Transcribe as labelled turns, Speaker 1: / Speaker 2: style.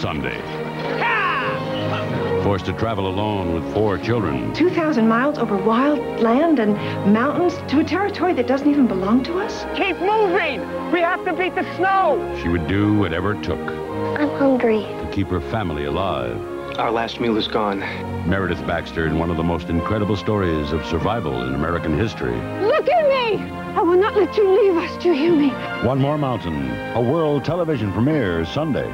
Speaker 1: Sunday. Forced to travel alone with four children.
Speaker 2: 2,000 miles over wild land and mountains to a territory that doesn't even belong to us?
Speaker 3: Keep moving! We have to beat the snow!
Speaker 1: She would do whatever it took
Speaker 4: I'm hungry.
Speaker 1: to keep her family alive.
Speaker 5: Our last meal is gone.
Speaker 1: Meredith Baxter in one of the most incredible stories of survival in American history.
Speaker 4: Look at me! I will not let you leave us, do you hear me?
Speaker 1: One More Mountain, a world television premiere Sunday.